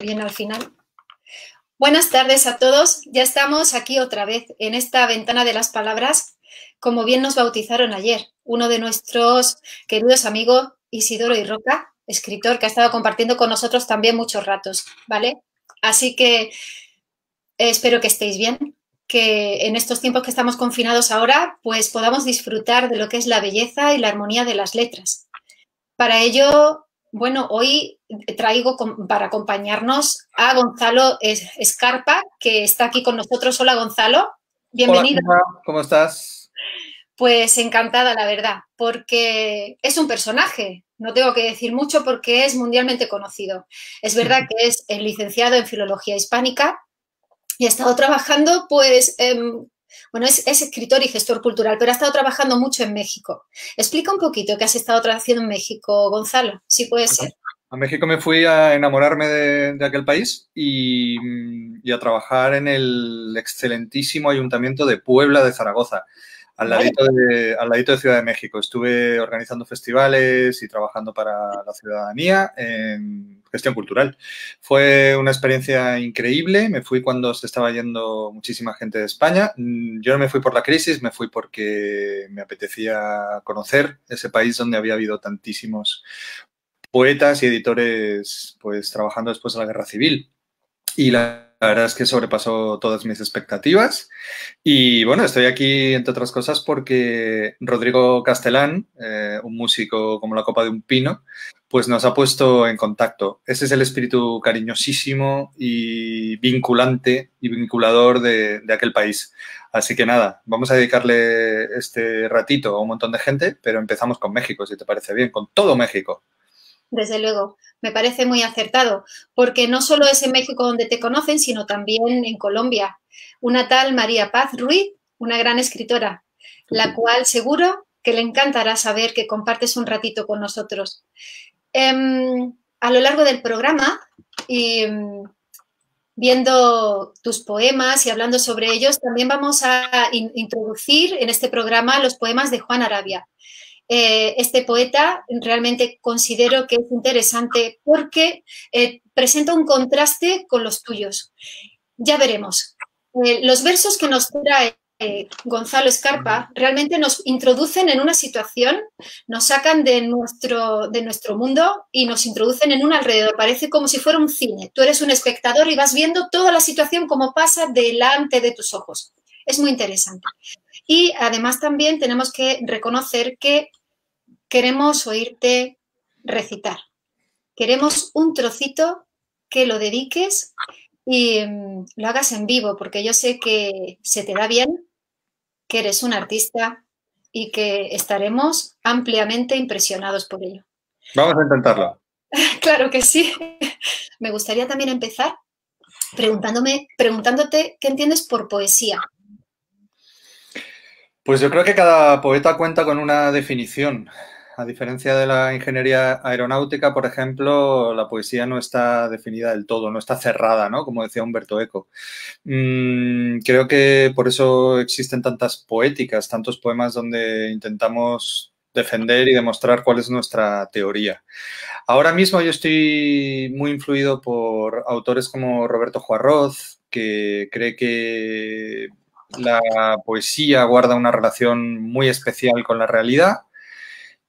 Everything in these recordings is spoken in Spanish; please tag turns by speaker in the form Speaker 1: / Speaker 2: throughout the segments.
Speaker 1: bien al final. Buenas tardes a todos. Ya estamos aquí otra vez en esta ventana de las palabras, como bien nos bautizaron ayer. Uno de nuestros queridos amigos, Isidoro y Roca, escritor que ha estado compartiendo con nosotros también muchos ratos, ¿vale? Así que eh, espero que estéis bien, que en estos tiempos que estamos confinados ahora, pues podamos disfrutar de lo que es la belleza y la armonía de las letras. Para ello, bueno, hoy traigo para acompañarnos a Gonzalo Escarpa, que está aquí con nosotros. Hola, Gonzalo. Bienvenido.
Speaker 2: Hola, ¿cómo estás?
Speaker 1: Pues encantada, la verdad, porque es un personaje. No tengo que decir mucho porque es mundialmente conocido. Es verdad que es el licenciado en Filología Hispánica y ha estado trabajando, pues, bueno, es, escritor y gestor cultural, pero ha estado trabajando mucho en México. Explica un poquito qué has estado haciendo en México, Gonzalo, si puede ser.
Speaker 2: A México me fui a enamorarme de, aquel país y, a trabajar en el excelentísimo ayuntamiento de Puebla de Zaragoza, al ladito, de, al ladito de Ciudad de México. Estuve organizando festivales y trabajando para la ciudadanía en gestión cultural. Fue una experiencia increíble. Me fui cuando se estaba yendo muchísima gente de España. Mm, yo no me fui por la crisis, me fui porque me apetecía conocer ese país donde había habido tantísimos poetas y editores pues trabajando después de la guerra civil. Y la verdad es que sobrepasó todas mis expectativas. Y bueno, estoy aquí, entre otras cosas, porque Rodrigo Castellán, eh, un músico como la copa de un pino, pues nos ha puesto en contacto. Ese es el espíritu cariñosísimo y vinculante y vinculador de, de aquel país. Así que nada, vamos a dedicarle este ratito a un montón de gente, pero empezamos con México, si te parece bien, con todo México.
Speaker 1: Desde luego, me parece muy acertado, porque no solo es en México donde te conocen, sino también en Colombia. Una tal María Paz Ruiz, una gran escritora, la cual seguro que le encantará saber que compartes un ratito con nosotros. Em, a lo largo del programa, y, em, viendo tus poemas y hablando sobre ellos, también vamos a introducir en este programa los poemas de Juan Arabia. Eh, este poeta realmente considero que es interesante porque eh, presenta un contraste con los tuyos. Ya veremos. Eh, los versos que nos trae Gonzalo Escarpa realmente nos introducen en una situación, nos sacan de nuestro, de nuestro mundo y nos introducen en un alrededor. Parece como si fuera un cine. Tú eres un espectador y vas viendo toda la situación como pasa delante de tus ojos. Es muy interesante. Y además también tenemos que reconocer que queremos oírte recitar. Queremos un trocito que lo dediques y mm, lo hagas en vivo, porque yo sé que se te da bien, que eres un artista y que estaremos ampliamente impresionados por ello.
Speaker 2: Vamos a intentarlo.
Speaker 1: claro que sí. Me gustaría también empezar preguntándome, preguntándote qué entiendes por poesía.
Speaker 2: Pues yo creo que cada poeta cuenta con una definición. A diferencia de la ingeniería aeronáutica, por ejemplo, la poesía no está definida del todo, no está cerrada, ¿no? Como decía Humberto Eco. Mm, creo que por eso existen tantas poéticas, tantos poemas donde intentamos defender y demostrar cuál es nuestra teoría. Ahora mismo yo estoy muy influido por autores como Roberto Juarroz, que cree que la poesía guarda una relación muy especial con la realidad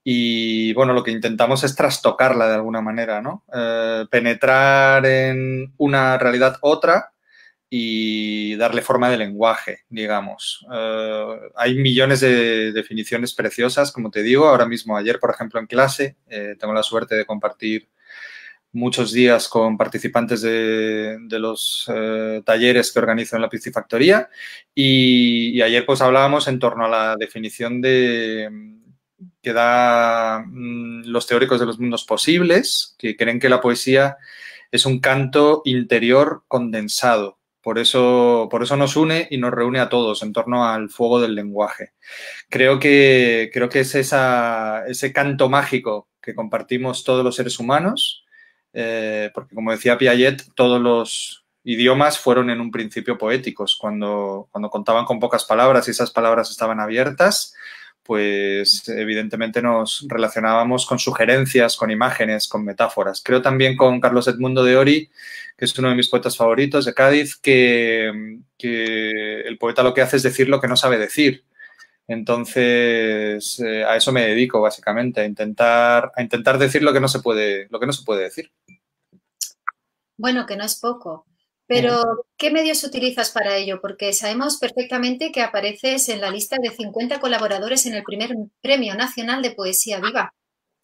Speaker 2: y bueno, lo que intentamos es trastocarla de alguna manera, ¿no? Eh, penetrar en una realidad otra y darle forma de lenguaje, digamos. Eh, hay millones de definiciones preciosas, como te digo, ahora mismo, ayer, por ejemplo, en clase, eh, tengo la suerte de compartir muchos días con participantes de, los talleres que organizo en la Piscifactoría y, y ayer pues hablábamos en torno a la definición de, que da mm, los teóricos de los mundos posibles, que creen que la poesía es un canto interior condensado. Por eso, por eso nos une y nos reúne a todos en torno al fuego del lenguaje. Creo que, creo que es ese canto mágico que compartimos todos los seres humanos, eh, porque como decía Piaget, todos los idiomas fueron en un principio poéticos, cuando, cuando contaban con pocas palabras y esas palabras estaban abiertas, pues evidentemente nos relacionábamos con sugerencias, con imágenes, con metáforas. Creo también con Carlos Edmundo de Ori, que es uno de mis poetas favoritos de Cádiz, que, el poeta lo que hace es decir lo que no sabe decir. Entonces, eh, a eso me dedico básicamente, a intentar, a intentar decir lo que no se puede, lo que no se puede decir.
Speaker 1: Bueno, que no es poco. Pero, ¿qué medios utilizas para ello? Porque sabemos perfectamente que apareces en la lista de 50 colaboradores en el primer Premio Nacional de Poesía Viva.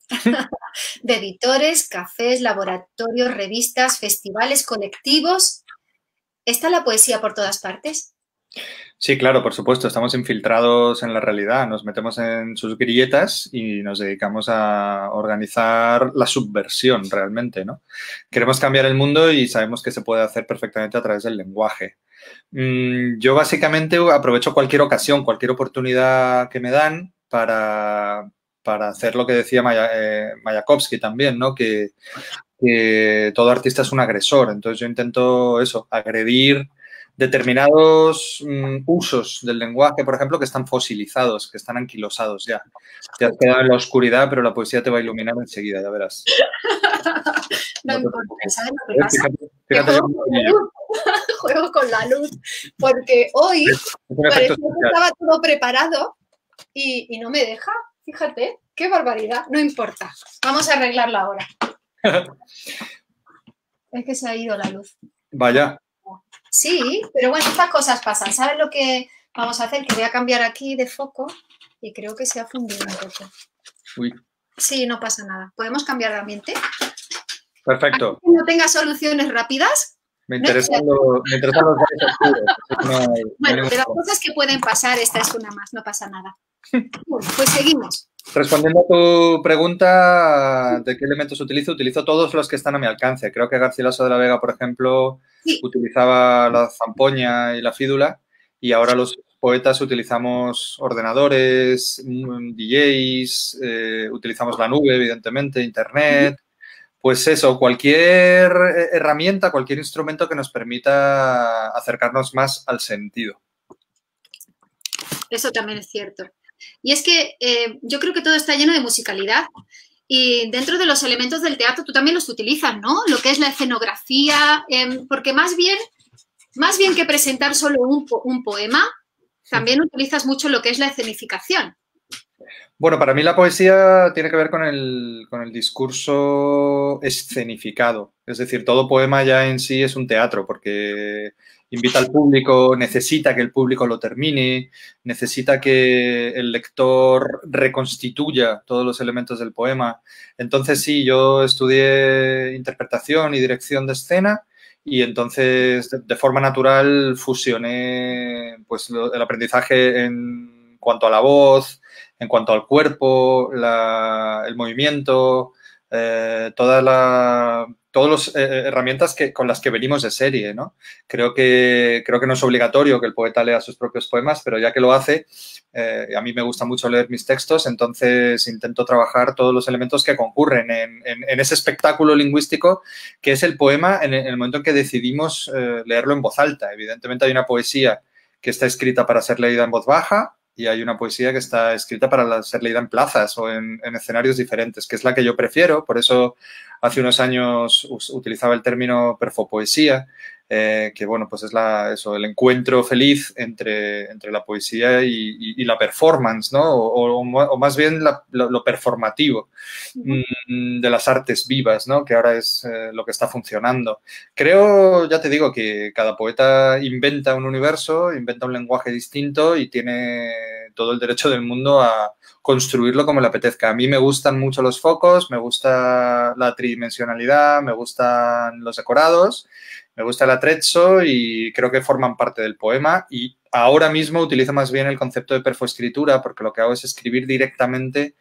Speaker 1: de editores, cafés, laboratorios, revistas, festivales, colectivos. ¿Está la poesía por todas partes?
Speaker 2: Sí, claro, por supuesto, estamos infiltrados en la realidad, nos metemos en sus grilletas y nos dedicamos a organizar la subversión realmente, ¿no? Queremos cambiar el mundo y sabemos que se puede hacer perfectamente a través del lenguaje. Mm, yo básicamente aprovecho cualquier ocasión, cualquier oportunidad que me dan para, hacer lo que decía eh, Mayakovsky también, ¿no? Que todo artista es un agresor. Entonces yo intento eso, agredir determinados mm, usos del lenguaje, por ejemplo, que están fosilizados, que están anquilosados ya. Te has quedado en la oscuridad, pero la poesía te va a iluminar enseguida, ya verás.
Speaker 1: no, importa, ¿sabes lo que pasa? juego, con la luz, porque hoy parece que estaba todo preparado y, y no me deja. Fíjate, qué barbaridad. No importa, vamos a arreglarla ahora. es que se ha ido la luz.
Speaker 2: Vaya.
Speaker 1: Sí, pero bueno, estas cosas pasan. ¿Sabes lo que vamos a hacer? Que voy a cambiar aquí de foco y creo que se ha fundido un poco. Uy. Sí, no pasa nada. ¿Podemos cambiar de ambiente?
Speaker 2: Perfecto.
Speaker 1: no tenga soluciones rápidas.
Speaker 2: Me interesan, los
Speaker 1: Bueno, de las cosas que pueden pasar, esta es una más, no pasa nada. pues seguimos.
Speaker 2: Respondiendo a tu pregunta de qué elementos utilizo, utilizo todos los que están a mi alcance. Creo que Garcilaso de la Vega, por ejemplo, utilizaba la zampoña y la fídula y ahora los poetas utilizamos ordenadores, mm, DJs, eh, utilizamos la nube, evidentemente, internet. Pues eso, cualquier eh, herramienta, cualquier instrumento que nos permita acercarnos más al sentido.
Speaker 1: Eso también es cierto. Y es que eh, yo creo que todo está lleno de musicalidad. Y dentro de los elementos del teatro tú también los utilizas, ¿no? Lo que es la escenografía, em, porque más bien, más bien que presentar solo un, un poema, también utilizas mucho lo que es la escenificación.
Speaker 2: Bueno, para mí la poesía tiene que ver con el, con el, discurso escenificado. Es decir, todo poema ya en sí es un teatro, porque invita al público, necesita que el público lo termine, necesita que el lector reconstituya todos los elementos del poema. Entonces sí, yo estudié interpretación y dirección de escena y entonces de, forma natural fusioné pues, el aprendizaje en cuanto a la voz, en cuanto al cuerpo, el movimiento, eh, toda la, todas las eh, eh, herramientas que, con las que venimos de serie, ¿no? Creo que, creo que no es obligatorio que el poeta lea sus propios poemas, pero ya que lo hace, a mí me gusta mucho leer mis textos, entonces intento trabajar todos los elementos que concurren en, en, ese espectáculo lingüístico que es el poema en el, momento en que decidimos leerlo en voz alta. Evidentemente hay una poesía que está escrita para ser leída en voz baja, y hay una poesía que está escrita para ser leída en plazas o en, escenarios diferentes, que es la que yo prefiero. Por eso hace unos años utilizaba el término perfopoesía, eh, que bueno, pues es la, eso, el encuentro feliz entre, entre la poesía y, la performance, ¿no? O, más bien lo, performativo mm, de las artes vivas, ¿no? Que ahora es eh, lo que está funcionando. Creo, ya te digo, que cada poeta inventa un universo, inventa un lenguaje distinto y tiene todo el derecho del mundo a construirlo como le apetezca. A mí me gustan mucho los focos, me gusta la tridimensionalidad, me gustan los decorados me gusta el atrezzo y creo que forman parte del poema y ahora mismo utilizo más bien el concepto de perfoescritura porque lo que hago es escribir directamente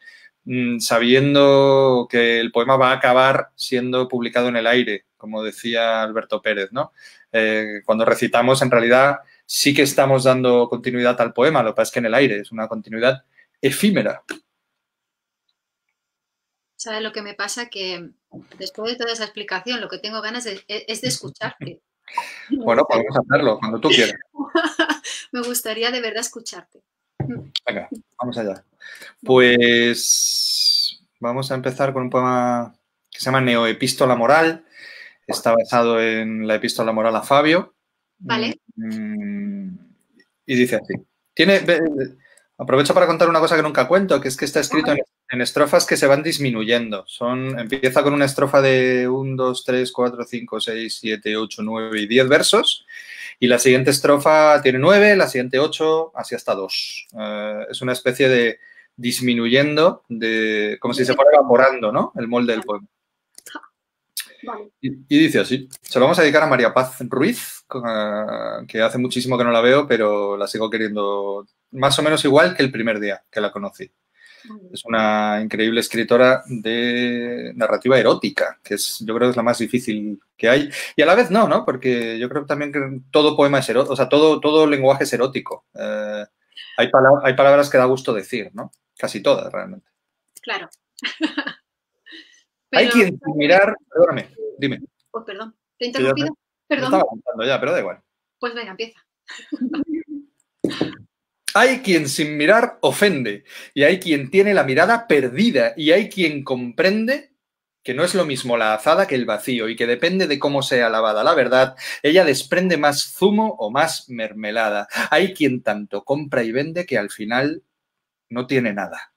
Speaker 2: mm, sabiendo que el poema va a acabar siendo publicado en el aire, como decía Alberto Pérez, ¿no? Eh, cuando recitamos, en realidad sí que estamos dando continuidad al poema, lo que pasa es que en el aire es una continuidad efímera.
Speaker 1: ¿Sabes lo que me pasa? Que después de toda esa explicación, lo que tengo ganas es de escucharte.
Speaker 2: Bueno, podemos hacerlo cuando tú quieras.
Speaker 1: me gustaría de verdad escucharte.
Speaker 2: Venga, vamos allá. Pues vamos a empezar con un poema que se llama Neoepístola Moral. Está basado en la epístola moral a Fabio.
Speaker 1: Vale.
Speaker 2: Mm, y dice así. Tiene, aprovecho para contar una cosa que nunca cuento, que es que está escrito en, en estrofas que se van disminuyendo. Son, empieza con una estrofa de 1, 2, 3, 4, 5, 6, 7, 8, 9 y 10 versos. Y la siguiente estrofa tiene 9, la siguiente 8, así hasta 2. Eh, es una especie de disminuyendo, de, como si se fuera evaporando ¿no? el molde del poema.
Speaker 1: Vale.
Speaker 2: Y, y dice así, se lo vamos a dedicar a María Paz Ruiz, eh, que hace muchísimo que no la veo, pero la sigo queriendo más o menos igual que el primer día que la conocí. Es una increíble escritora de narrativa erótica, que es, yo creo que es la más difícil que hay. Y a la vez no, ¿no? Porque yo creo también que todo poema es erótico, o sea, todo, todo lenguaje es erótico. Eh, hay, palabras, hay palabras que da gusto decir, ¿no? Casi todas, realmente.
Speaker 1: Claro.
Speaker 2: hay quien sin mirar, perdóname, dime.
Speaker 1: Oh, perdón. ¿Te he interrumpido?
Speaker 2: No
Speaker 1: Perdón.
Speaker 2: estaba contando ya, pero da igual.
Speaker 1: Pues venga, empieza.
Speaker 2: Hay quien sin mirar ofende y hay quien tiene la mirada perdida y hay quien comprende que no es lo mismo la azada que el vacío y que depende de cómo sea lavada la verdad, ella desprende más zumo o más mermelada. Hay quien tanto compra y vende que al final no tiene nada.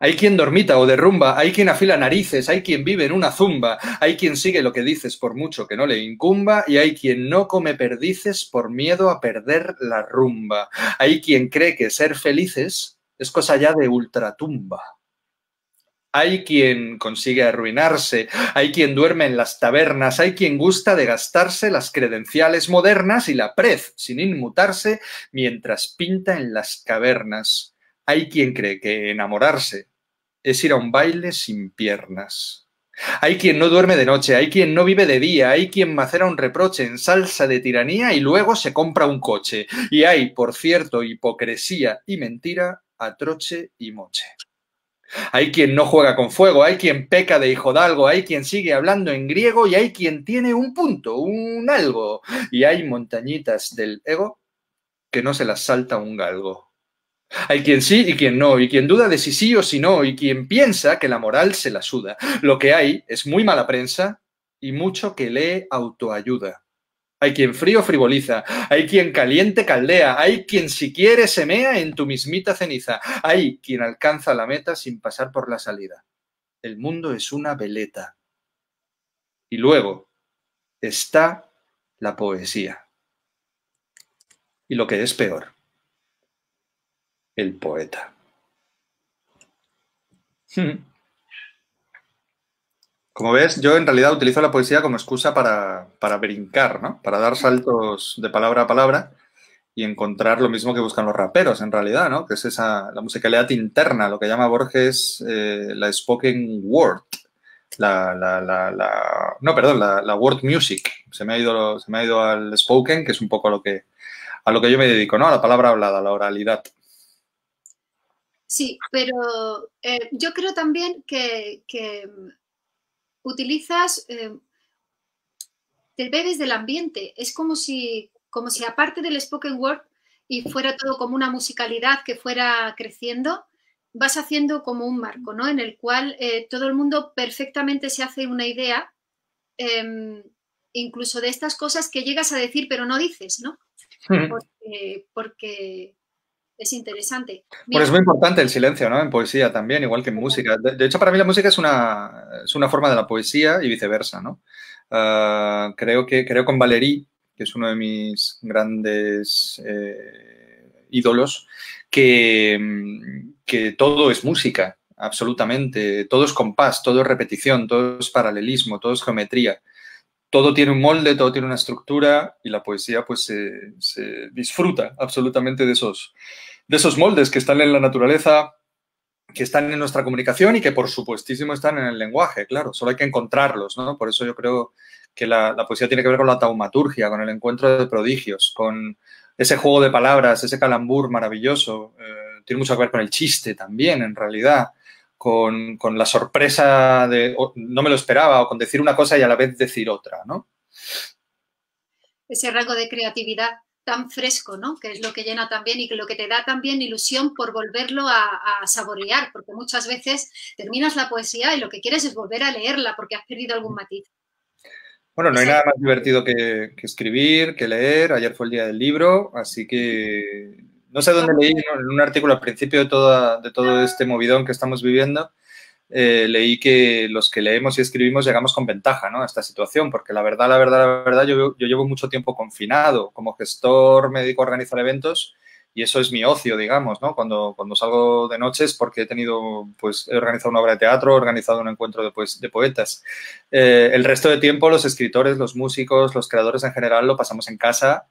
Speaker 2: Hay quien dormita o derrumba, hay quien afila narices, hay quien vive en una zumba, hay quien sigue lo que dices por mucho que no le incumba y hay quien no come perdices por miedo a perder la rumba. Hay quien cree que ser felices es cosa ya de ultratumba. Hay quien consigue arruinarse, hay quien duerme en las tabernas, hay quien gusta de gastarse las credenciales modernas y la prez sin inmutarse mientras pinta en las cavernas. Hay quien cree que enamorarse es ir a un baile sin piernas. Hay quien no duerme de noche, hay quien no vive de día, hay quien macera un reproche en salsa de tiranía y luego se compra un coche. Y hay, por cierto, hipocresía y mentira a troche y moche. Hay quien no juega con fuego, hay quien peca de hijodalgo, hay quien sigue hablando en griego y hay quien tiene un punto, un algo. Y hay montañitas del ego que no se las salta un galgo. Hay quien sí y quien no, y quien duda de si sí o si no, y quien piensa que la moral se la suda. Lo que hay es muy mala prensa y mucho que lee autoayuda. Hay quien frío frivoliza, hay quien caliente caldea, hay quien si quiere se mea en tu mismita ceniza, hay quien alcanza la meta sin pasar por la salida. El mundo es una veleta. Y luego está la poesía. Y lo que es peor, el poeta. Como ves, yo en realidad utilizo la poesía como excusa para, para, brincar, ¿no? Para dar saltos de palabra a palabra y encontrar lo mismo que buscan los raperos, en realidad, ¿no? Que es esa, la musicalidad interna, lo que llama Borges eh, la spoken word. La, la, la, no, perdón, la, word music. Se me, ha ido, se me ha ido al spoken, que es un poco a lo que, a lo que yo me dedico, ¿no? A la palabra hablada, la oralidad.
Speaker 1: Sí, pero eh, yo creo también que, que utilizas, eh, te bebes del ambiente. Es como si, como si aparte del spoken word y fuera todo como una musicalidad que fuera creciendo, vas haciendo como un marco, ¿no? En el cual eh, todo el mundo perfectamente se hace una idea, eh, incluso de estas cosas que llegas a decir pero no dices, ¿no? Porque, porque es interesante.
Speaker 2: Bueno, es muy importante el silencio, ¿no? En poesía también, igual que en música. De, de, hecho, para mí la música es una, es una forma de la poesía y viceversa, ¿no? Uh, creo que creo con Valéry, que es uno de mis grandes eh, ídolos, que, que todo es música, absolutamente. Todo es compás, todo es repetición, todo es paralelismo, todo es geometría. Todo tiene un molde, todo tiene una estructura y la poesía pues se, disfruta absolutamente de esos, de esos moldes que están en la naturaleza, que están en nuestra comunicación y que por supuestísimo están en el lenguaje, claro, solo hay que encontrarlos, ¿no? Por eso yo creo que la, la, poesía tiene que ver con la taumaturgia, con el encuentro de prodigios, con ese juego de palabras, ese calambur maravilloso, eh, tiene mucho que ver con el chiste también, en realidad, con, con la sorpresa de no me lo esperaba o con decir una cosa y a la vez decir otra, ¿no?
Speaker 1: Ese rasgo de creatividad tan fresco, ¿no? Que es lo que llena también y que lo que te da también ilusión por volverlo a, saborear, porque muchas veces terminas la poesía y lo que quieres es volver a leerla porque has perdido algún matiz.
Speaker 2: Bueno, no hay nada más divertido que, escribir, que leer. Ayer fue el día del libro, así que no sé dónde leí, en un artículo al principio de, toda, de todo este movidón que estamos viviendo, eh, leí que los que leemos y escribimos llegamos con ventaja ¿no? a esta situación, porque la verdad, la verdad, la verdad, yo, yo llevo mucho tiempo confinado. Como gestor me dedico a organizar eventos y eso es mi ocio, digamos, ¿no? Cuando, cuando salgo de noches porque he tenido, pues, he organizado una obra de teatro, he organizado un encuentro de, de poetas. Eh, el resto de tiempo los escritores, los músicos, los creadores en general lo pasamos en casa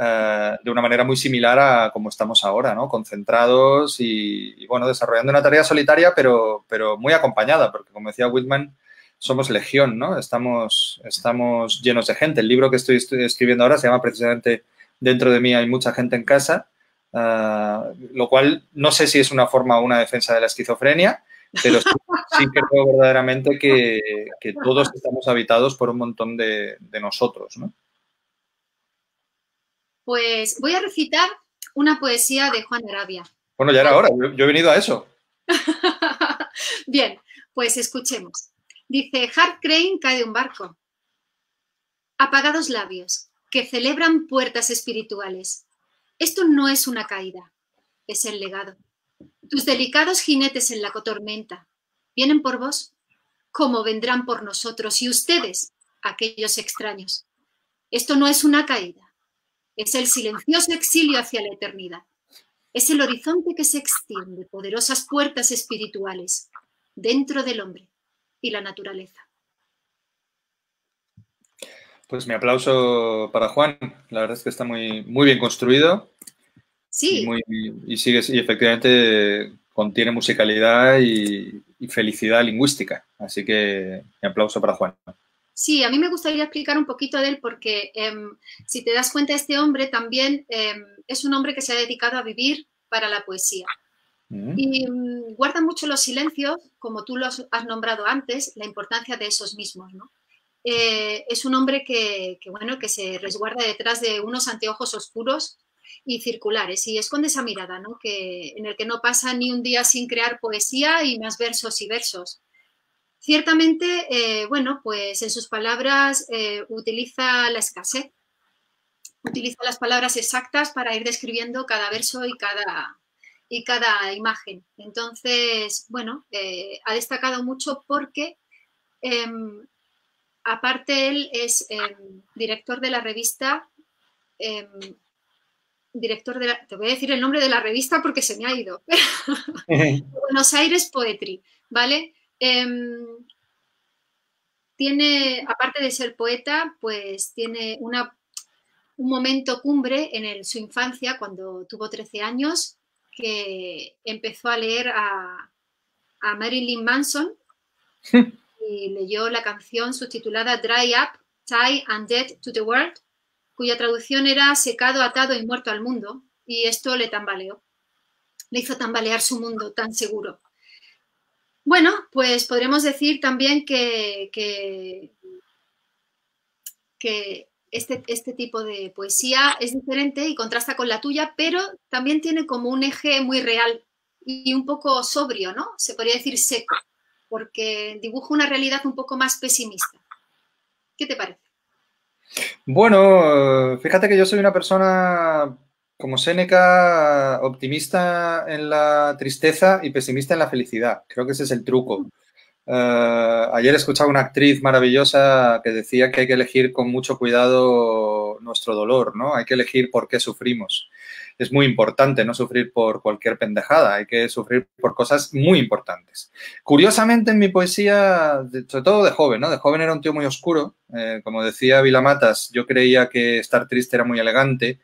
Speaker 2: eh, de una manera muy similar a como estamos ahora, ¿no? Concentrados y, bueno, desarrollando una tarea solitaria, pero, pero muy acompañada, porque como decía Whitman, somos legión, ¿no? Estamos, estamos llenos de gente. El libro que estoy, escribiendo ahora se llama precisamente Dentro de mí hay mucha gente en casa, eh, lo cual no sé si es una forma o una defensa de la esquizofrenia, pero sí, creo verdaderamente que, todos estamos habitados por un montón de, de nosotros, ¿no?
Speaker 1: Pues voy a recitar una poesía de Juan Arabia.
Speaker 2: Bueno, ya era hora, yo, he venido a eso.
Speaker 1: Bien, pues escuchemos. Dice, Hart Crane cae de un barco. Apagados labios, que celebran puertas espirituales. Esto no es una caída, es el legado. Tus delicados jinetes en la cotormenta vienen por vos, como vendrán por nosotros y ustedes, aquellos extraños. Esto no es una caída, es el silencioso exilio hacia la eternidad. Es el horizonte que se extiende, poderosas puertas espirituales, dentro del hombre y la naturaleza.
Speaker 2: Pues mi aplauso para Juan. La verdad es que está muy, muy bien construido.
Speaker 1: Sí.
Speaker 2: Y, sigue, y efectivamente contiene musicalidad y felicidad lingüística. Así que mi aplauso para Juan.
Speaker 1: Sí, a mí me gustaría explicar un poquito de él porque em, si te das cuenta, este hombre también em, es un hombre que se ha dedicado a vivir para la poesía. Mm. Y mm, guarda mucho los silencios, como tú los has nombrado antes, la importancia de esos mismos. Eh, es un hombre que, bueno, que se resguarda detrás de unos anteojos oscuros y circulares y esconde esa mirada, ¿no? que, en el que no pasa ni un día sin crear poesía y más versos y versos. Ciertamente, eh, bueno, pues en sus palabras eh, utiliza la escasez, utiliza las palabras exactas para ir describiendo cada verso y cada, y cada imagen. Entonces, bueno, eh, ha destacado mucho porque, em, aparte, él es em, director de la revista, em, director de la, te voy a decir el nombre de la revista porque se me ha ido, Buenos Aires Poetry, ¿vale? Em, tiene, aparte de ser poeta, pues tiene una, un momento cumbre en su infancia, cuando tuvo 13 años, que empezó a leer a, Marilyn Manson y leyó la canción subtitulada Dry Up, Tie and Dead to the World, cuya traducción era secado, atado y muerto al mundo, y esto le tambaleó. Le hizo tambalear su mundo tan seguro. Bueno, pues podremos decir también que, este, este, tipo de poesía es diferente y contrasta con la tuya, pero también tiene como un eje muy real y un poco sobrio, ¿no? Se podría decir seco, porque dibuja una realidad un poco más pesimista. ¿Qué te parece?
Speaker 2: Bueno, fíjate que yo soy una persona como Séneca, optimista en la tristeza y pesimista en la felicidad. Creo que ese es el truco. Eh, ayer escuchaba una actriz maravillosa que decía que hay que elegir con mucho cuidado nuestro dolor, ¿no? Hay que elegir por qué sufrimos. Es muy importante no sufrir por cualquier pendejada, hay que sufrir por cosas muy importantes. Curiosamente, en mi poesía, sobre todo de joven, ¿no? De joven era un tío muy oscuro. Eh, como decía Vilamatas, yo creía que estar triste era muy elegante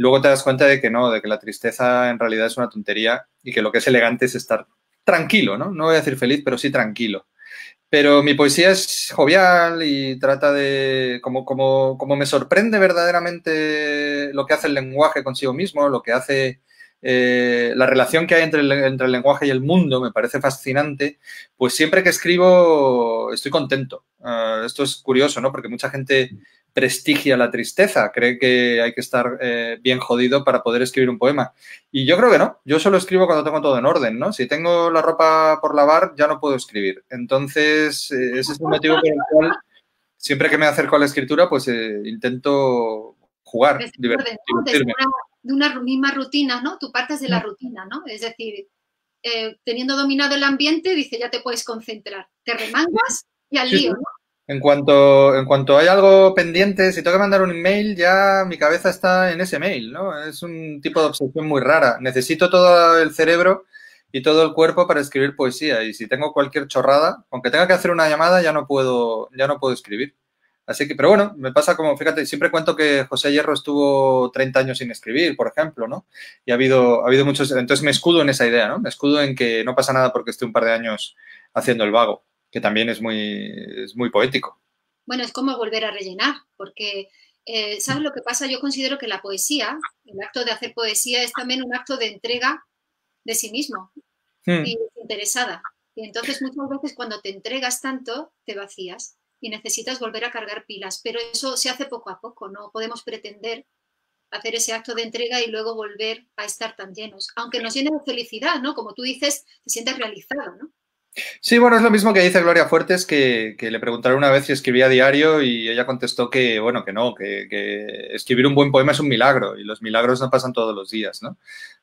Speaker 2: Luego te das cuenta de que no, de que la tristeza en realidad es una tontería y que lo que es elegante es estar tranquilo, ¿no? No voy a decir feliz, pero sí tranquilo. Pero mi poesía es jovial y trata de, como, como, como me sorprende verdaderamente lo que hace el lenguaje consigo mismo, lo que hace eh, la relación que hay entre el, entre el, lenguaje y el mundo me parece fascinante, pues siempre que escribo estoy contento. Ah, esto es curioso, ¿no? Porque mucha gente prestigia la tristeza, cree que hay que estar eh, bien jodido para poder escribir un poema. Y yo creo que no, yo solo escribo cuando tengo todo en orden, ¿no? Si tengo la ropa por lavar, ya no puedo escribir. Entonces, eh, ese es un motivo por el cual siempre que me acerco a la escritura, pues eh, intento jugar, divertirme.
Speaker 1: De una misma rutina, ¿no? Tú partes de la mm. rutina, ¿no? Es decir, teniendo dominado el ambiente, dice, ya te puedes concentrar. Te remangas y al lío, ¿no?
Speaker 2: En cuanto, en cuanto hay algo pendiente, si tengo que mandar un email, ya mi cabeza está en ese mail, ¿no? Es un tipo de obsesión muy rara. Necesito todo el cerebro y todo el cuerpo para escribir poesía. Y si tengo cualquier chorrada, aunque tenga que hacer una llamada, ya no puedo, ya no puedo escribir. Así que, pero bueno, me pasa como, fíjate, siempre cuento que José Hierro estuvo 30 años sin escribir, por ejemplo, ¿no? Y ha habido, ha habido muchos, entonces me escudo en esa idea, ¿no? Me escudo en que no pasa nada porque esté un par de años haciendo el vago que también es muy, es muy poético.
Speaker 1: Bueno, es como volver a rellenar, porque, eh, ¿sabes lo que pasa? Yo considero que la poesía, el acto de hacer poesía, es también un acto de entrega de sí mismo hmm. y interesada. Y entonces muchas veces cuando te entregas tanto, te vacías y necesitas volver a cargar pilas, pero eso se hace poco a poco, no podemos pretender hacer ese acto de entrega y luego volver a estar tan llenos, aunque nos llene de felicidad, ¿no? Como tú dices, te sientes realizado, ¿no?
Speaker 2: Sí, bueno, es lo mismo que dice Gloria Fuertes, que, le preguntaron una vez si escribía diario y ella contestó que, bueno, que no, que, escribir un buen poema es un milagro y los milagros no pasan todos los días, ¿no?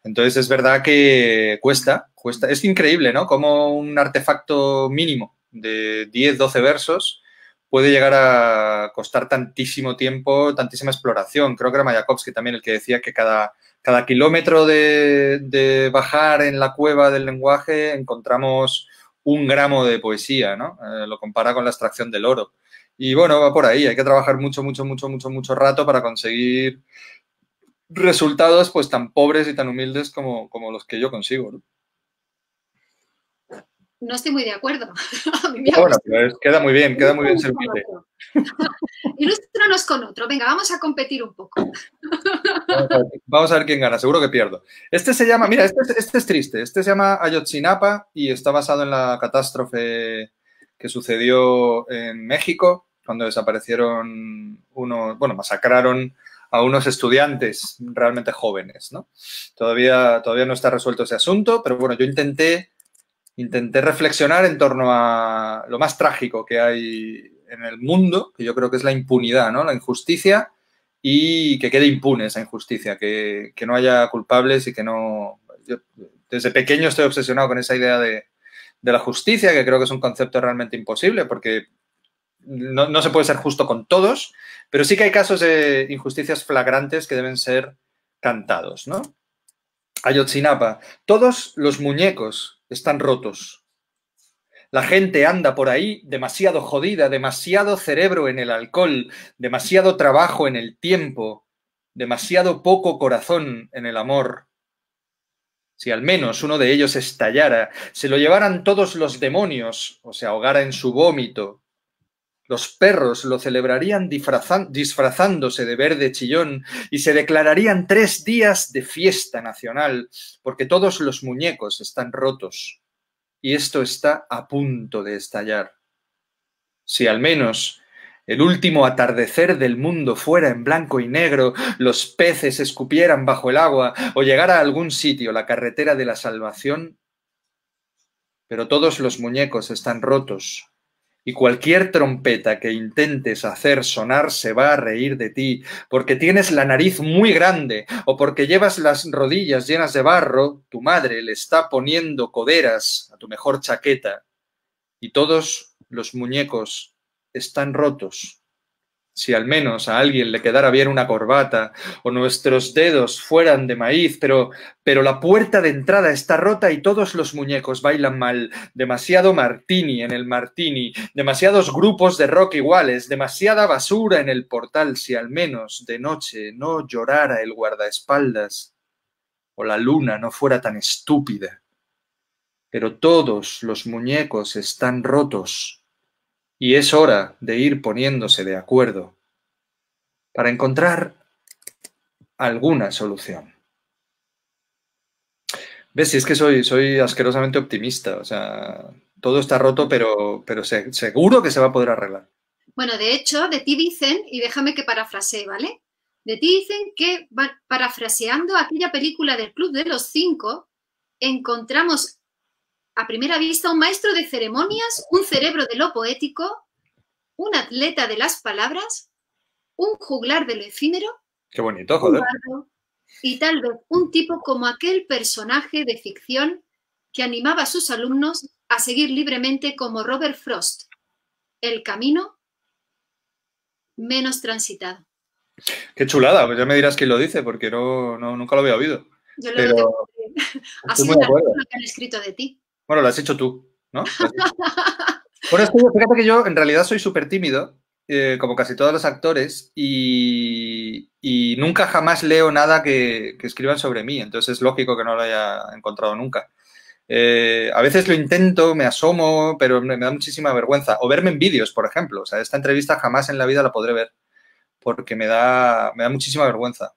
Speaker 2: Entonces es verdad que cuesta, cuesta, es increíble, ¿no? Como un artefacto mínimo de 10, 12 versos puede llegar a costar tantísimo tiempo, tantísima exploración. Creo que era Mayakovsky también el que decía que cada, cada kilómetro de, de bajar en la cueva del lenguaje encontramos un gramo de poesía, ¿no? Eh, lo compara con la extracción del oro. Y bueno, va por ahí, hay que trabajar mucho, mucho, mucho, mucho, mucho rato para conseguir resultados pues tan pobres y tan humildes como, como los que yo consigo. ¿no?
Speaker 1: no estoy muy de acuerdo.
Speaker 2: bueno, queda muy bien, queda muy bien.
Speaker 1: Ilústranos con otro. Venga, vamos a competir un poco.
Speaker 2: Vamos a, ver, quién gana, seguro que pierdo. Este se llama, mira, este, este, es triste. Este se llama Ayotzinapa y está basado en la catástrofe que sucedió en México cuando desaparecieron unos, bueno, masacraron a unos estudiantes realmente jóvenes, ¿no? Todavía, todavía no está resuelto ese asunto, pero bueno, yo intenté intenté reflexionar en torno a lo más trágico que hay en el mundo, que yo creo que es la impunidad, ¿no? La injusticia y que quede impune esa injusticia, que, no haya culpables y que no... desde pequeño estoy obsesionado con esa idea de, la justicia, que creo que es un concepto realmente imposible porque no, no, se puede ser justo con todos, pero sí que hay casos de injusticias flagrantes que deben ser cantados, ¿no? Ayotzinapa, todos los muñecos están rotos. La gente anda por ahí demasiado jodida, demasiado cerebro en el alcohol, demasiado trabajo en el tiempo, demasiado poco corazón en el amor. Si al menos uno de ellos estallara, se lo llevaran todos los demonios o se ahogara en su vómito, los perros lo celebrarían disfrazándose de verde chillón y se declararían tres días de fiesta nacional, porque todos los muñecos están rotos y esto está a punto de estallar. Si al menos el último atardecer del mundo fuera en blanco y negro, los peces escupieran bajo el agua o llegara a algún sitio la carretera de la salvación, pero todos los muñecos están rotos y cualquier trompeta que intentes hacer sonar se va a reír de ti, porque tienes la nariz muy grande o porque llevas las rodillas llenas de barro, tu madre le está poniendo coderas a tu mejor chaqueta y todos los muñecos están rotos si al menos a alguien le quedara bien una corbata o nuestros dedos fueran de maíz, pero, pero la puerta de entrada está rota y todos los muñecos bailan mal, demasiado martini en el martini, demasiados grupos de rock iguales, demasiada basura en el portal, si al menos de noche no llorara el guardaespaldas o la luna no fuera tan estúpida. Pero todos los muñecos están rotos y es hora de ir poniéndose de acuerdo para encontrar alguna solución. ¿Ves? Si es que soy, soy asquerosamente optimista. O sea, todo está roto, pero, pero seguro que se va a poder arreglar.
Speaker 1: Bueno, de hecho, de ti dicen, y déjame que parafrasee, ¿vale? De ti dicen que, parafraseando aquella película del Club de los Cinco, encontramos a primera vista un maestro de ceremonias, un cerebro de lo poético, un atleta de las palabras, un juglar de lo efímero.
Speaker 2: Qué bonito, joder.
Speaker 1: y tal vez un tipo como aquel personaje de ficción que animaba a sus alumnos a seguir libremente como Robert Frost, el camino menos transitado.
Speaker 2: Qué chulada, pues ya me dirás quién lo dice, porque no, nunca lo había oído. Yo lo Pero...
Speaker 1: Así lo que han escrito de ti.
Speaker 2: Bueno, lo has hecho tú, ¿no? Bueno, fíjate que yo en realidad soy súper tímido, eh, como casi todos los actores, y, nunca jamás leo nada que, escriban sobre mí, entonces es lógico que no lo haya encontrado nunca. Eh, a veces lo intento, me asomo, pero me, da muchísima vergüenza. O verme en vídeos, por ejemplo. O sea, esta entrevista jamás en la vida la podré ver porque me da, me da muchísima vergüenza.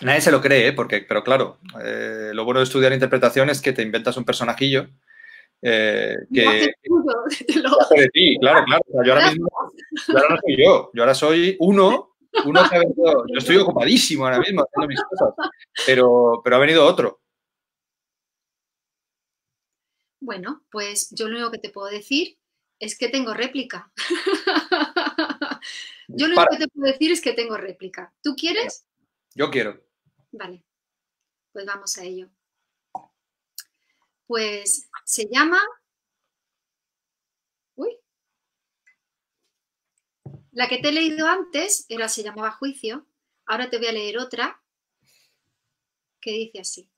Speaker 2: Nadie se lo cree, ¿eh? porque, pero claro, lo bueno de estudiar interpretación es que te inventas un personajillo eh, que de ti, claro, claro. yo, ahora mismo, yo ahora no soy yo, yo ahora soy uno, uno que ha venido, yo estoy ocupadísimo ahora mismo haciendo mis cosas, pero, pero ha venido otro.
Speaker 1: Bueno, pues yo lo único que te puedo decir es que tengo réplica. yo lo único que te puedo decir es que tengo réplica. ¿Tú quieres?
Speaker 2: Yo quiero.
Speaker 1: Vale, pues vamos a ello. Pues se llama... Uy. La que te he leído antes era, se llamaba Juicio. Ahora te voy a leer otra que dice así.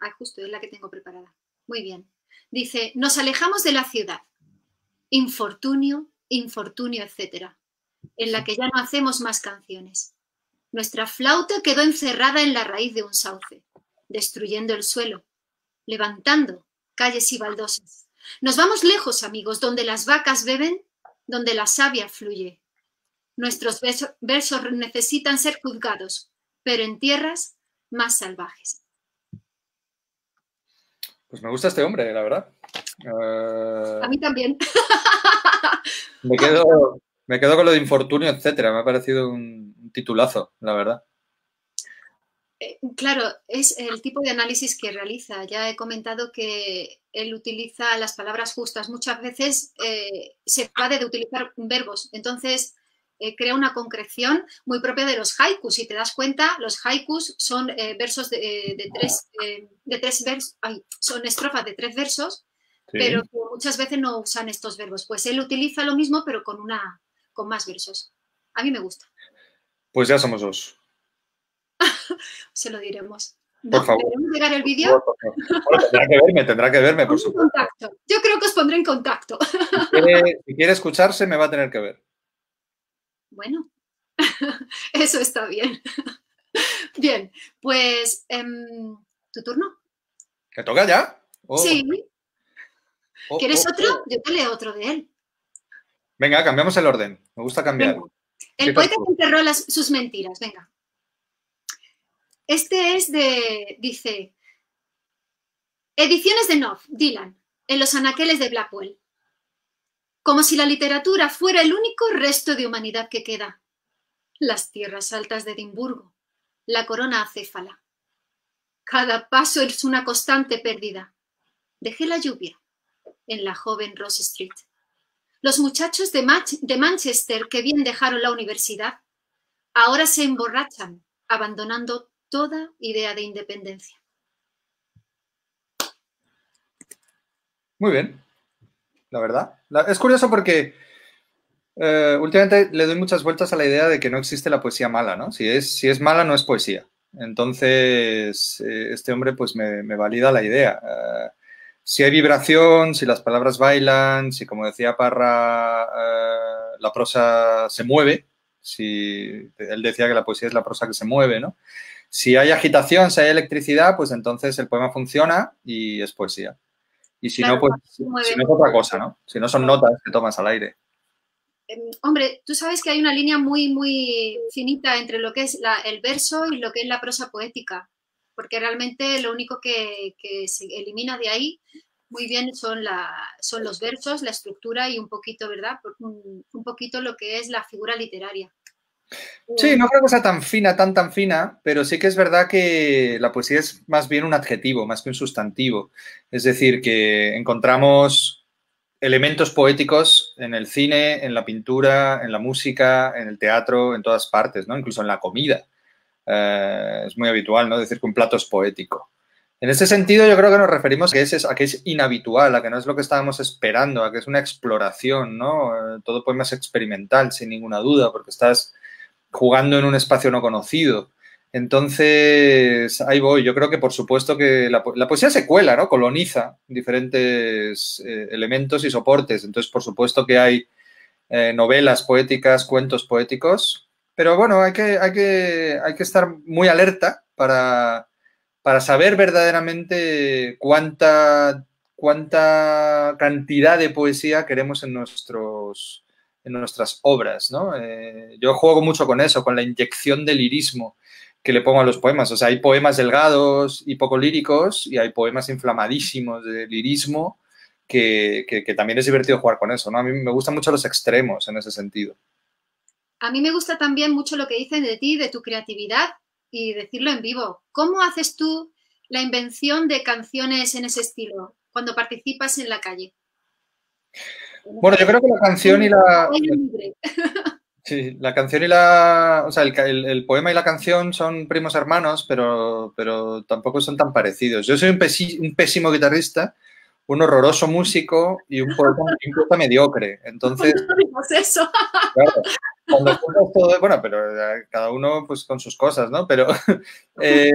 Speaker 1: Ah, justo, es la que tengo preparada. Muy bien. Dice, nos alejamos de la ciudad. Infortunio, infortunio, etcétera. En la que ya no hacemos más canciones. Nuestra flauta quedó encerrada en la raíz de un sauce destruyendo el suelo, levantando calles y baldosas. Nos vamos lejos, amigos, donde las vacas beben, donde la savia fluye. Nuestros versos necesitan ser juzgados, pero en tierras más salvajes.
Speaker 2: Pues me gusta este hombre, la verdad.
Speaker 1: Eh, A mí también.
Speaker 2: me, quedo, me quedo con lo de infortunio, etcétera. Me ha parecido un titulazo, la verdad.
Speaker 1: Eh, claro, es el tipo de análisis que realiza. Ya he comentado que él utiliza las palabras justas. Muchas veces eh, se evade de utilizar verbos. Entonces, eh, crea una concreción muy propia de los haikus. Si te das cuenta, los haikus son versos de, tres, de tres versos, son estrofas de tres versos, pero muchas veces no usan estos verbos. Pues él utiliza lo mismo, pero con, una, con más versos. A mí me gusta.
Speaker 2: Pues ya somos dos.
Speaker 1: Se lo diremos.
Speaker 2: Por favor.
Speaker 1: llegar el vídeo?
Speaker 2: tendrá que verme, tendrá que verme, por supuesto.
Speaker 1: Yo creo que os pondré en contacto.
Speaker 2: Si quiere, escucharse, me va a tener que ver.
Speaker 1: Bueno, eso está bien. Bien, pues, em, ¿tu turno?
Speaker 2: ¿Que toca ya?
Speaker 1: Oh. Sí. Oh, ¿Quieres oh, otro? Yo te leo otro de él.
Speaker 2: Venga, cambiamos el orden. Me gusta cambiar.
Speaker 1: El poeta que enterró sus mentiras. Venga. Este es de, dice, Ediciones de Knopf, Dylan, en los anaqueles de Blackwell. Como si la literatura fuera el único resto de humanidad que queda. Las tierras altas de Edimburgo, la corona acéfala. Cada paso es una constante pérdida. Dejé la lluvia en la joven Rose Street. Los muchachos de, de Manchester que bien dejaron la universidad, ahora se emborrachan, abandonando toda idea de independencia.
Speaker 2: Muy bien, la verdad. es curioso porque eh, últimamente le doy muchas vueltas a la idea de que no existe la poesía mala, ¿no? Si es, si es mala, no es poesía. Entonces, eh, este hombre pues me, valida la idea. Eh, si hay vibración, si las palabras bailan, si como decía Parra, la prosa se mueve, si él decía que la poesía es la prosa que se mueve, ¿no? Si hay agitación, si hay electricidad, pues entonces el poema funciona y es poesía. Y si no, pues si no es otra cosa, ¿no? Si no son notas que tomas al aire.
Speaker 1: Em, hombre, tú sabes que hay una línea muy, muy finita entre lo que es el verso y lo que es la prosa poética, porque realmente lo único que, se elimina de ahí muy bien son, la, son los versos, la estructura y un poquito, ¿verdad? Un, un poquito lo que es la figura literaria.
Speaker 2: Sí, no creo que sea tan fina, tan, tan fina, pero sí que es verdad que la poesía es más bien un adjetivo, más que un sustantivo. Es decir, que encontramos elementos poéticos en el cine, en la pintura, en la música, en el teatro, en todas partes, ¿no? Incluso en la comida. Eh, es muy habitual, ¿no? Decir que un plato es poético. En ese sentido, yo creo que nos referimos a que, es, a inhabitual, a que no es lo que estábamos esperando, a que es una exploración, ¿no? Eh, todo poema es experimental, sin ninguna duda, porque estás jugando en un espacio no conocido. Entonces, ahí voy. Yo creo que, por supuesto, que la, poesía se cuela, ¿no? Coloniza diferentes eh, elementos y soportes. Entonces, por supuesto que hay novelas poéticas, cuentos poéticos. Pero bueno, hay que, hay que, hay que estar muy alerta para, para saber verdaderamente cuánta, cuánta cantidad de poesía queremos en nuestros, en nuestras obras, ¿no? Eh, yo juego mucho con eso, con la inyección de lirismo que le pongo a los poemas. O sea, hay poemas delgados y poco líricos y hay poemas inflamadísimos de lirismo que, también es divertido jugar con eso, ¿no? A mí me gustan mucho los extremos en ese sentido.
Speaker 1: A mí me gusta también mucho lo que dicen de ti, de tu creatividad y decirlo en vivo. ¿Cómo haces tú la invención de canciones en ese estilo cuando participas en la calle?
Speaker 2: Bueno, yo creo que la canción y la... Sí, la canción y la... O sea, el, poema y la canción son primos hermanos, pero, pero tampoco son tan parecidos. Yo soy un, pésimo guitarrista, un horroroso músico y un poeta, mediocre. Entonces...
Speaker 1: eso.
Speaker 2: cuando todo... Bueno, pero eh, cada uno pues con sus cosas, ¿no? Pero... Eh,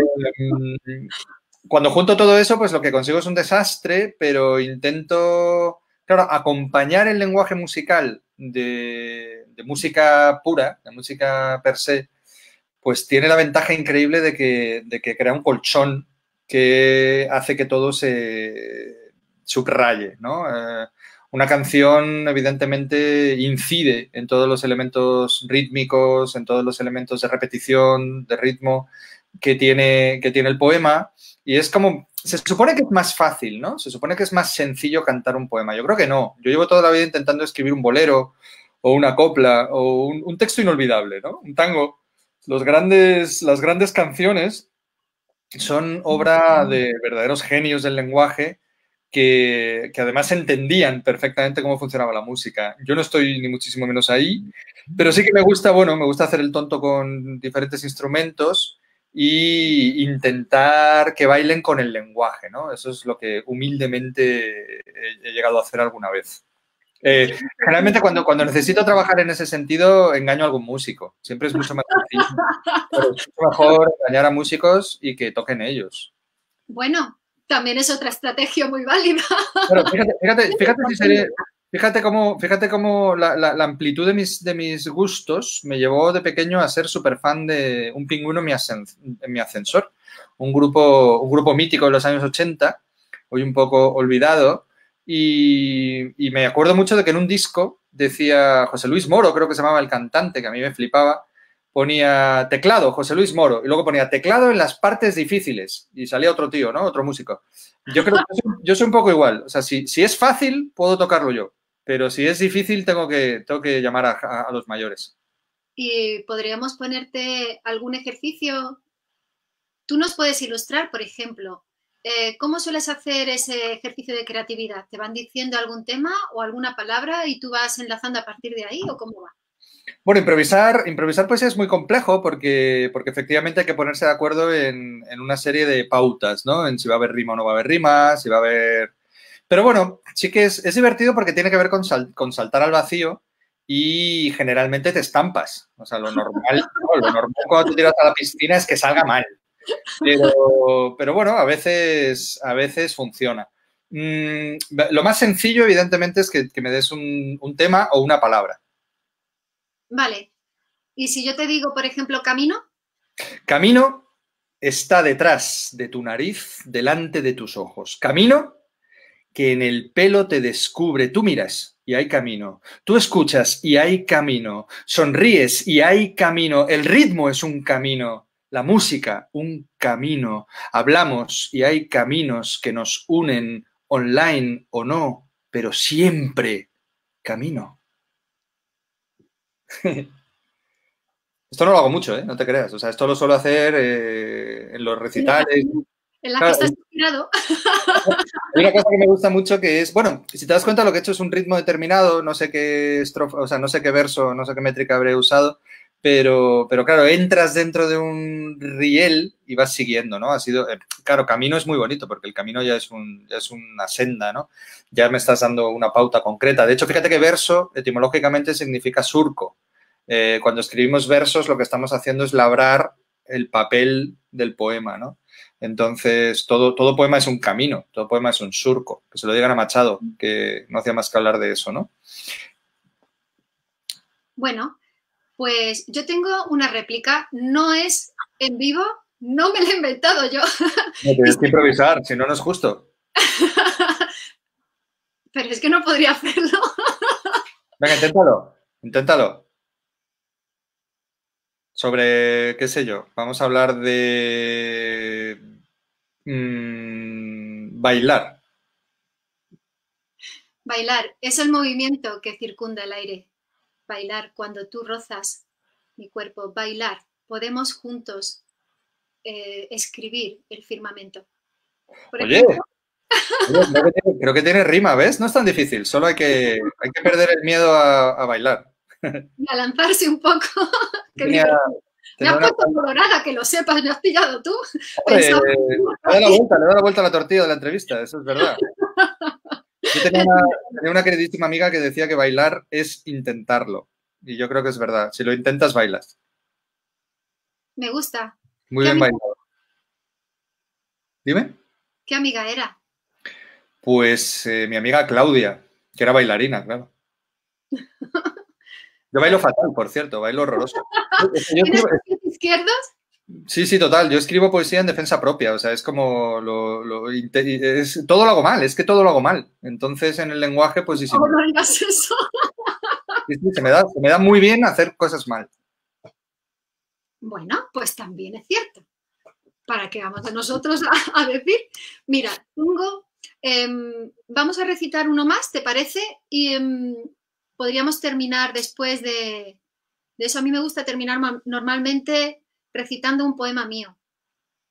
Speaker 2: cuando junto todo eso, pues lo que consigo es un desastre, pero intento Claro, acompañar el lenguaje musical de, música pura, de música per se, pues tiene la ventaja increíble de que, crea un colchón que hace que todo se subraye, ¿no? Eh, una canción, evidentemente, incide en todos los elementos rítmicos, en todos los elementos de repetición, de ritmo que tiene, que tiene el poema. Y es como se supone que es más fácil, ¿no? Se supone que es más sencillo cantar un poema. Yo creo que no. Yo llevo toda la vida intentando escribir un bolero o una copla o un, texto inolvidable, ¿no? Un tango. Los grandes, las grandes canciones son obra de verdaderos genios del lenguaje que, además entendían perfectamente cómo funcionaba la música. Yo no estoy ni muchísimo menos ahí, pero sí que me gusta, bueno, me gusta hacer el tonto con diferentes instrumentos y intentar que bailen con el lenguaje, ¿no? Eso es lo que humildemente he, llegado a hacer alguna vez. Eh, generalmente cuando, cuando necesito trabajar en ese sentido, engaño a algún músico. Siempre es mucho más es mucho mejor engañar a músicos y que toquen ellos.
Speaker 1: Bueno, también es otra estrategia muy válida.
Speaker 2: Pero fíjate, fíjate, fíjate si seré, Fíjate cómo, fíjate cómo la, amplitud de mis, de mis, gustos me llevó de pequeño a ser súper fan de Un pingüino en mi, ascensor, un grupo, un grupo mítico de los años 80, hoy un poco olvidado, y, me acuerdo mucho de que en un disco decía José Luis Moro, creo que se llamaba el cantante, que a mí me flipaba, ponía teclado, José Luis Moro, y luego ponía teclado en las partes difíciles, y salía otro tío, ¿no? Otro músico. Yo creo que yo soy, un poco igual, o sea, si, si es fácil, puedo tocarlo yo pero si es difícil tengo que, tengo que llamar a, los mayores.
Speaker 1: ¿Y podríamos ponerte algún ejercicio? Tú nos puedes ilustrar, por ejemplo, eh, ¿cómo sueles hacer ese ejercicio de creatividad? ¿Te van diciendo algún tema o alguna palabra y tú vas enlazando a partir de ahí o cómo va?
Speaker 2: Bueno, improvisar, improvisar pues es muy complejo porque, porque efectivamente hay que ponerse de acuerdo en, en, una serie de pautas, ¿no? En si va a haber rima o no va a haber rima, si va a haber pero bueno, sí que es, divertido porque tiene que ver con, saltar al vacío y generalmente te estampas. O sea, lo normal, lo normal cuando te tiras a la piscina es que salga mal. Pero, bueno, a veces, a veces funciona. Mm, lo más sencillo, evidentemente, es que, me des un, un, tema o una palabra.
Speaker 1: Vale. ¿Y si yo te digo, por ejemplo, camino?
Speaker 2: Camino está detrás de tu nariz, delante de tus ojos. Camino que en el pelo te descubre. Tú miras y hay camino. Tú escuchas y hay camino. Sonríes y hay camino. El ritmo es un camino. La música, un camino. Hablamos y hay caminos que nos unen online o no, pero siempre camino. esto no lo hago mucho, ¿eh? no te creas. O sea, esto lo suelo hacer eh, en los recitales.
Speaker 1: En la que estás inspirado.
Speaker 2: Hay una cosa que me gusta mucho que es, bueno, si te das cuenta lo que he hecho es un ritmo determinado, no sé qué estrofa, o sea, no sé qué verso, no sé qué métrica habré usado, pero, pero claro, entras dentro de un riel y vas siguiendo, ¿no? Ha sido, eh, claro, camino es muy bonito porque el camino ya es, un, es una senda, ¿no? Ya me estás dando una pauta concreta. De hecho, fíjate que verso etimológicamente significa surco. Eh, cuando escribimos versos lo que estamos haciendo es labrar el papel del poema, ¿no? Entonces, todo, todo poema es un camino, todo poema es un surco. Que se lo digan a Machado, que no hacía más que hablar de eso, ¿no?
Speaker 1: Bueno, pues yo tengo una réplica, no es en vivo, no me la he inventado yo.
Speaker 2: No, tienes que improvisar, si no, no es justo.
Speaker 1: Pero es que no podría hacerlo.
Speaker 2: Venga, inténtalo, inténtalo sobre, qué sé yo, vamos a hablar de mm, bailar.
Speaker 1: Bailar es el movimiento que circunda el aire. Bailar cuando tú rozas mi cuerpo. Bailar. Podemos juntos eh, escribir el firmamento.
Speaker 2: Oye, creo, que tiene, rima, ¿ves? No es tan difícil, solo hay que, hay que perder el miedo a bailar
Speaker 1: y a lanzarse un poco. me has puesto colorada, que lo sepas, me has pillado tú.
Speaker 2: le da la vuelta, le da la vuelta a la tortilla de la entrevista, eso es verdad. Yo tenía una, queridísima amiga que decía que bailar es intentarlo. Y yo creo que es verdad. Si lo intentas, bailas.
Speaker 1: Me gusta.
Speaker 2: Muy bien bailado. Dime.
Speaker 1: ¿Qué amiga era?
Speaker 2: Pues eh, mi amiga Claudia, que era bailarina, claro. Yo bailo fatal, por cierto, bailo horroroso.
Speaker 1: ¿Tienes izquierdos?
Speaker 2: Sí, sí, total. Yo escribo poesía en defensa propia. O sea, es como lo, es, todo lo hago mal, es que todo lo hago mal. Entonces, en el lenguaje, pues sí, sí.
Speaker 1: no digas eso.
Speaker 2: Sí, sí, se me, da, se me da muy bien hacer cosas mal.
Speaker 1: Bueno, pues también es cierto. Para que vamos a nosotros a, decir, mira, tengo, em, vamos a recitar uno más, ¿te parece? Y em, podríamos terminar después de, eso. A mí me gusta terminar normalmente recitando un poema mío.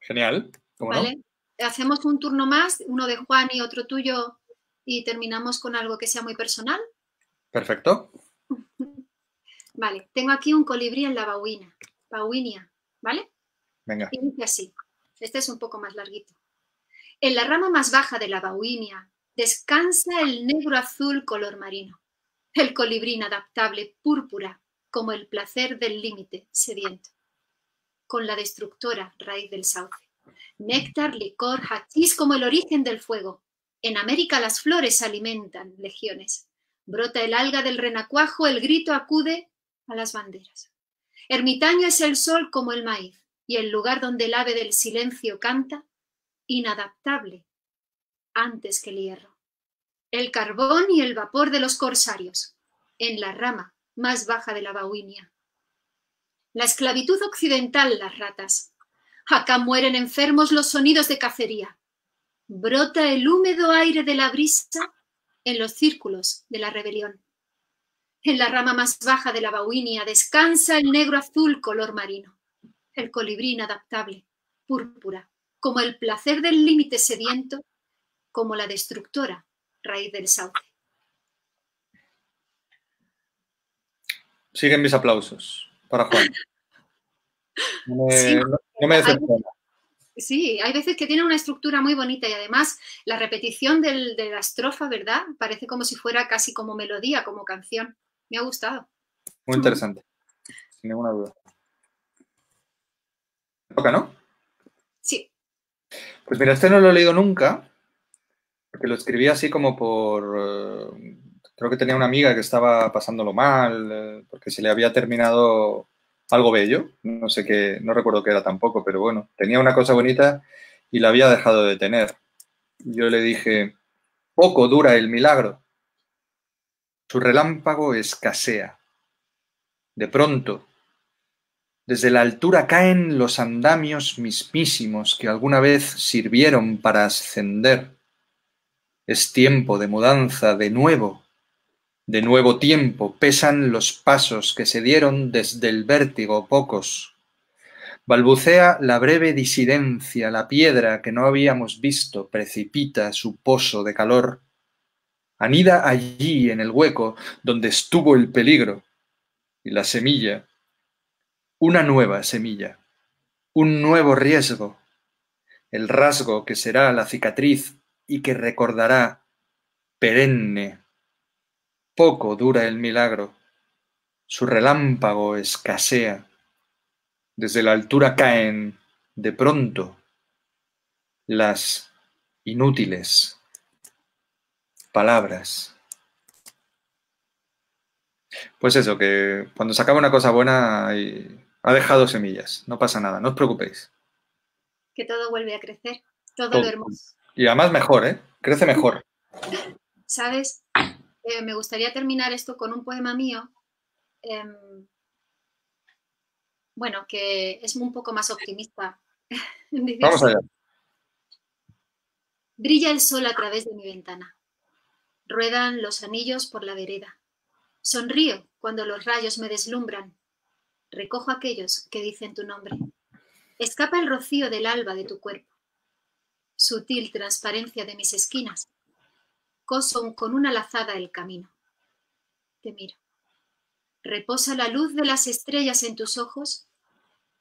Speaker 2: Genial.
Speaker 1: ¿Vale? Hacemos un turno más, uno de Juan y otro tuyo, y terminamos con algo que sea muy personal.
Speaker 2: Perfecto.
Speaker 1: Vale, tengo aquí un colibrí en la bauina, bauinia, ¿vale?
Speaker 2: Venga.
Speaker 1: Y dice así, este es un poco más larguito. En la rama más baja de la bauinia descansa el negro azul color marino el colibrín adaptable púrpura como el placer del límite sediento, con la destructora raíz del sauce. Néctar, licor, hachís como el origen del fuego. En América las flores alimentan legiones. Brota el alga del renacuajo, el grito acude a las banderas. Ermitaño es el sol como el maíz, y el lugar donde el ave del silencio canta, inadaptable antes que el hierro el carbón y el vapor de los corsarios, en la rama más baja de la Bauinia. La esclavitud occidental, las ratas. Acá mueren enfermos los sonidos de cacería. Brota el húmedo aire de la brisa en los círculos de la rebelión. En la rama más baja de la Bauinia descansa el negro azul color marino, el colibrín adaptable, púrpura, como el placer del límite sediento, como la destructora raíz del sauce.
Speaker 2: Siguen mis aplausos para Juan. No me,
Speaker 1: sí, Sí, hay veces que tiene una estructura muy bonita y además la repetición de la estrofa, ¿verdad? Parece como si fuera casi como melodía, como canción. Me ha gustado.
Speaker 2: Muy interesante, sin ninguna duda. ¿Toca, no?
Speaker 1: Sí.
Speaker 2: Pues mira, este no lo he leído nunca, porque lo escribí así como por... Creo que tenía una amiga que estaba pasándolo mal, eh, porque se le había terminado algo bello, no sé qué, no recuerdo qué era tampoco, pero bueno, tenía una cosa bonita y la había dejado de tener. Yo le dije, poco dura el milagro. Su relámpago escasea. De pronto, desde la altura caen los andamios mismísimos que alguna vez sirvieron para ascender Es tiempo de mudanza, de nuevo, de nuevo tiempo, pesan los pasos que se dieron desde el vértigo pocos. Balbucea la breve disidencia, la piedra que no habíamos visto precipita su pozo de calor. Anida allí en el hueco donde estuvo el peligro. Y la semilla, una nueva semilla, un nuevo riesgo, el rasgo que será la cicatriz y que recordará perenne. Poco dura el milagro, su relámpago escasea. Desde la altura caen, de pronto, las inútiles palabras. Pues eso, que cuando se acaba una cosa buena ha dejado semillas, no pasa nada, no os preocupéis.
Speaker 1: Que todo vuelve a crecer, todo, lo hermoso.
Speaker 2: Y además mejor, ¿eh? Crece mejor.
Speaker 1: ¿Sabes? Eh, me gustaría terminar esto con un poema mío. Em, bueno, que es un poco más optimista.
Speaker 2: Vamos allá.
Speaker 1: Brilla el sol a través de mi ventana. Ruedan los anillos por la vereda. Sonrío cuando los rayos me deslumbran. Recojo aquellos que dicen tu nombre. Escapa el rocío del alba de tu cuerpo. Sutil transparencia de mis esquinas. Coso con una lazada el camino. Te miro. Reposa la luz de las estrellas en tus ojos.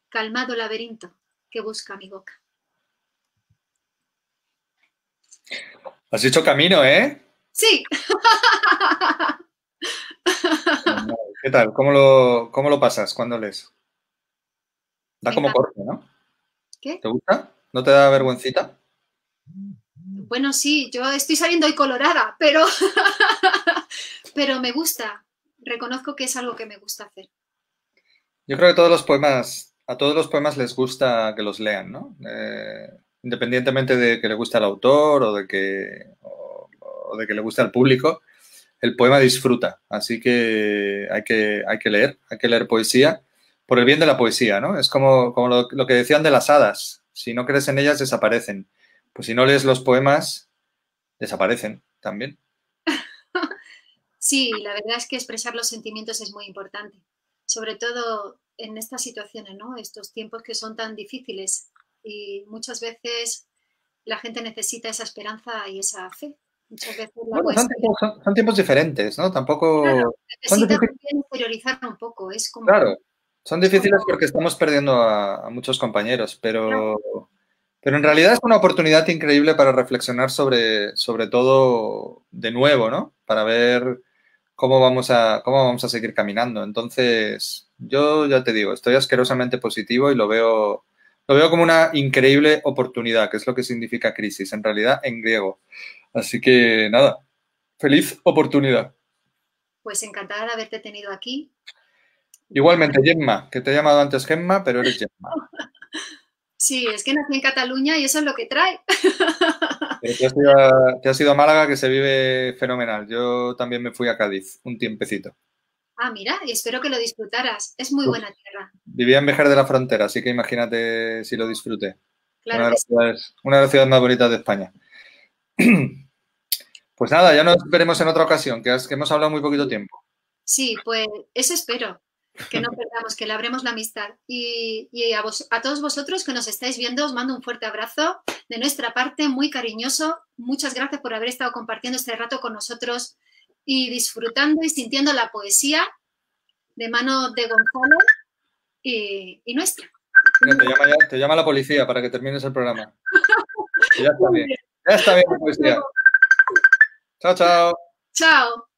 Speaker 1: Calmado laberinto que busca mi boca.
Speaker 2: Has hecho camino, ¿eh?
Speaker 1: Sí.
Speaker 2: ¿Qué tal? ¿Cómo lo, cómo lo pasas cuando lees? Da como corte, ¿no?
Speaker 1: ¿Qué?
Speaker 2: ¿Te gusta? ¿No te da vergüencita?
Speaker 1: Bueno, sí, yo estoy saliendo hoy colorada, pero, pero me gusta. Reconozco que es algo que me gusta hacer.
Speaker 2: Yo creo que todos los poemas, a todos los poemas les gusta que los lean, ¿no? Eh, independientemente de que le guste al autor o de que, o de que le guste al público, el poema disfruta. Así que hay que, hay que leer, hay que leer poesía por el bien de la poesía, ¿no? Es como, como lo, que decían de las hadas. Si no crees en ellas, desaparecen. Pues si no lees los poemas, desaparecen también.
Speaker 1: Sí, la verdad es que expresar los sentimientos es muy importante, sobre todo en estas situaciones, ¿no? Estos tiempos que son tan difíciles y muchas veces la gente necesita esa esperanza y esa fe. Muchas veces
Speaker 2: son, tiempos, diferentes, ¿no? Tampoco...
Speaker 1: son interiorizar un poco, es como...
Speaker 2: Claro, son difíciles porque estamos perdiendo a, muchos compañeros, pero, pero en realidad es una oportunidad increíble para reflexionar sobre, sobre todo de nuevo, ¿no? Para ver cómo vamos a, cómo vamos a seguir caminando. Entonces, yo ya te digo, estoy asquerosamente positivo y lo veo, lo veo como una increíble oportunidad, que es lo que significa crisis, en realidad en griego. Así que nada, feliz oportunidad.
Speaker 1: Pues encantada de haberte tenido aquí.
Speaker 2: Igualmente, Gemma, que te he llamado antes Gemma, pero eres Gemma.
Speaker 1: Sí, es que nací en Cataluña y eso es lo que trae.
Speaker 2: te, has ido a, te has ido a Málaga, que se vive fenomenal. Yo también me fui a Cádiz un tiempecito.
Speaker 1: Ah, mira, y espero que lo disfrutaras. Es muy buena tierra.
Speaker 2: Vivía en Vejer de la Frontera, así que imagínate si lo disfruté. una, de las ciudades, una de las ciudades más bonitas de España. Pues nada, ya nos veremos en otra ocasión, que, hemos hablado muy poquito tiempo.
Speaker 1: Sí, pues eso espero, que no perdamos, que le abremos la amistad. Y, a, a, todos vosotros que nos estáis viendo, os mando un fuerte abrazo de nuestra parte, muy cariñoso. Muchas gracias por haber estado compartiendo este rato con nosotros y disfrutando y sintiendo la poesía de mano de Gonzalo y, nuestra.
Speaker 2: te, llama te llama la policía para que termines el programa. ya está bien. Ya está bien, poesía. Chao, chao.
Speaker 1: Chao.